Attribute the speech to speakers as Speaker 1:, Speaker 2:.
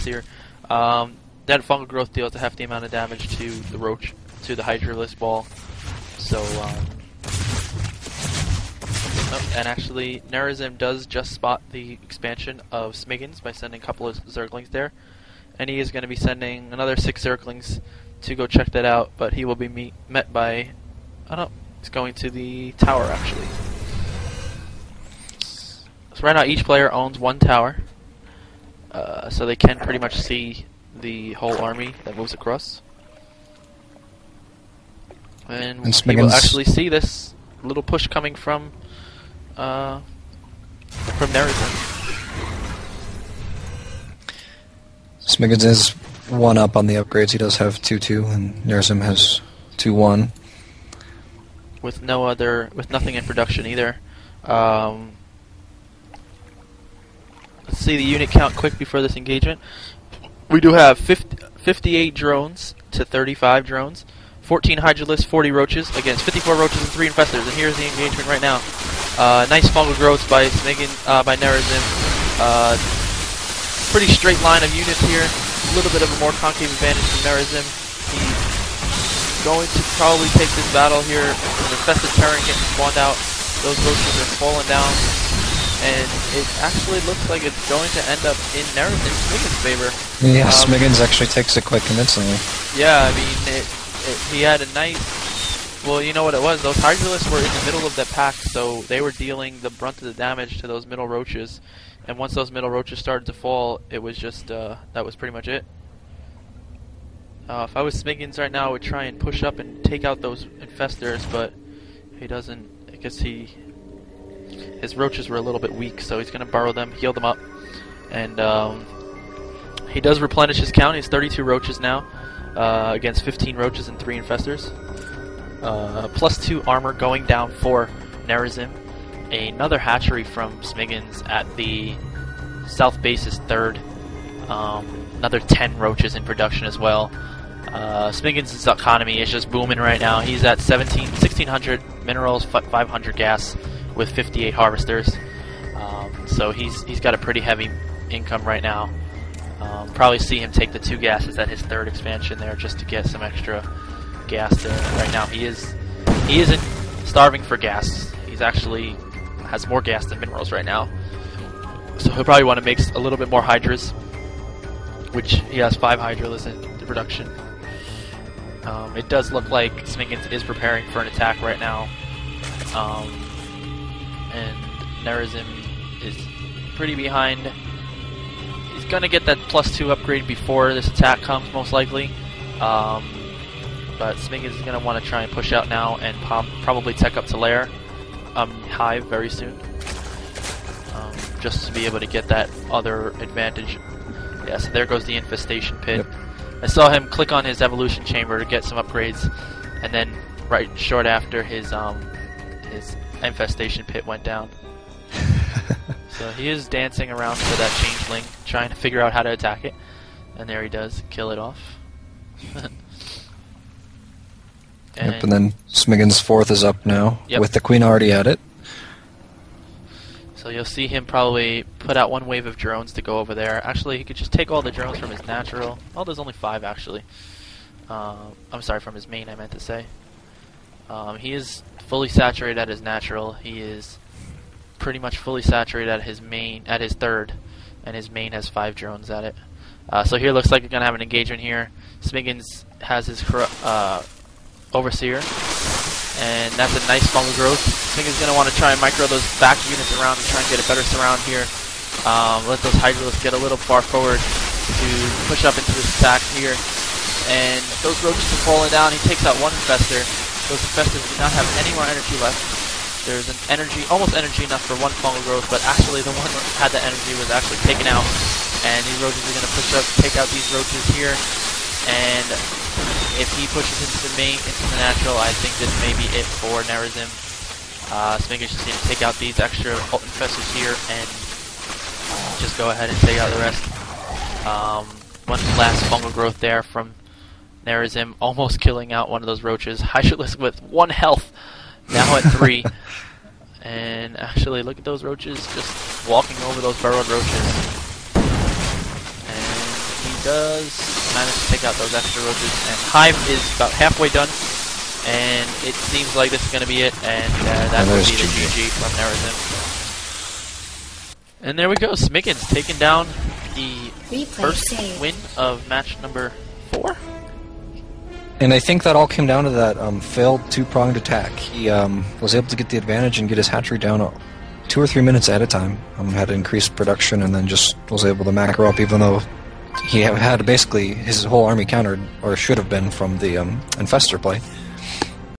Speaker 1: Overseer. Um, that fungal growth deals a hefty amount of damage to the roach, to the Hydralisk ball. So, um, oh, and actually, Nerazim does just spot the expansion of Smiggins by sending a couple of Zerglings there. And he is going to be sending another six Zerglings to go check that out, but he will be meet, met by, I don't he's going to the tower actually. So right now each player owns one tower, uh, so they can pretty much see the whole army that moves across. And,
Speaker 2: And
Speaker 1: we will actually see this little push coming from uh, from Nerazim.
Speaker 2: Smiggins is one up on the upgrades. He does have 2 2, and Nerazim has 2 1.
Speaker 1: with no other with nothing in production either. Um, see the unit count quick before this engagement. We do have 50, 58 drones to 35 drones, 14 hydralisks, 40 roaches against 54 roaches and 3 infestors. And here's the engagement right now. Uh, nice fungal growth by Smiggin, uh, by Nerazim. Uh, pretty straight line of units here. A little bit of a more concave advantage from Nerazim. He's going to probably take this battle here. An infested Terran getting spawned out. Those roaches are falling down. And it actually looks like it's going to end up in Nerazim's Smiggin's favor.
Speaker 2: Yeah,
Speaker 1: Um,
Speaker 2: Smiggins actually takes it quite convincingly.
Speaker 1: Yeah, I mean, it, it, he had a nice. Well, you know what it was? Those Hydralisks were in the middle of the pack, so they were dealing the brunt of the damage to those middle roaches. And once those middle roaches started to fall, it was just uh, that was pretty much it. Uh, if I was Smiggins right now, I would try and push up and take out those infestors, but he doesn't. I guess he his roaches were a little bit weak, so he's gonna burrow them, heal them up, and um, he does replenish his count. He's 32 roaches now uh, against 15 roaches and 3 infestors. Uh, plus 2 armor going down for Nerazim. Another hatchery from Smiggins at the south base is third. Um, another 10 roaches in production as well. Uh, Smiggins' economy is just booming right now. He's at 17, 1600 minerals, 500 gas with 58 harvesters. Um, so he's he's got a pretty heavy income right now. Um, probably see him take the two gases at his third expansion there just to get some extra gas there. Right now he is he isn't starving for gas. He's actually has more gas than minerals right now. So he'll probably want to make a little bit more hydras, which he has five hydralis in the production. Um, it does look like Smiggins is preparing for an attack right now. Um, and Nerazim is pretty behind. He's gonna get that plus two upgrade before this attack comes, most likely. Um, but Smiggins is gonna want to try and push out now and probably tech up to Lair, um, Hive very soon, um, just to be able to get that other advantage. Yeah, so there goes the infestation pit.
Speaker 2: Yep.
Speaker 1: I saw him click on his evolution chamber to get some upgrades, and then right short after his um his infestation pit went down. So he is dancing around for that changeling, trying to figure out how to attack it. And there he does, kill it off.
Speaker 2: Yep, and then Smiggins' fourth is up now,
Speaker 1: Yep.
Speaker 2: with the queen already at it.
Speaker 1: So you'll see him probably put out one wave of drones to go over there. Actually, he could just take all the drones from his natural. Oh, there's only five actually. Uh, I'm sorry, from his main, I meant to say. Um, he is fully saturated at his natural. He is pretty much fully saturated at his main, at his third, and his main has five drones at it. Uh, so here looks like we're gonna have an engagement here. Smiggins has his uh, overseer, and that's a nice fungal growth. Smiggins is gonna want to try and micro those back units around and try and get a better surround here. Um, let those Hydralisks get a little far forward to push up into this attack here. And those roaches are falling down. He takes out one infestor. Those infestors do not have any more energy left. There's an energy, almost energy enough for one fungal growth, but actually the one that had the energy was actually taken out. And these roaches are going to push up, take out these roaches here. And if he pushes into the main, into the natural, I think this may be it for Nerazim. Uh, just going to take out these extra infestors here and just go ahead and take out the rest. Um, one last fungal growth there from Nerazim, almost killing out one of those roaches. Hydralisk with one health, now at three. and actually, look at those roaches just walking over those burrowed roaches. And he does manage to take out those extra roaches, and Hive is about halfway done, and it seems like this is going to be it, and uh, that
Speaker 2: And
Speaker 1: would be the
Speaker 2: GG.
Speaker 1: GG from Nerazim. And there we go, Smiggins taking down the
Speaker 3: Replay
Speaker 1: first
Speaker 3: saved.
Speaker 1: win of match number four.
Speaker 2: And I think that all came down to that um, failed two-pronged attack. He um, was able to get the advantage and get his hatchery down uh, two or three minutes at a time. Um, had increased production and then just was able to macro up, even though he had basically his whole army countered, or should have been, from the um, infestor play.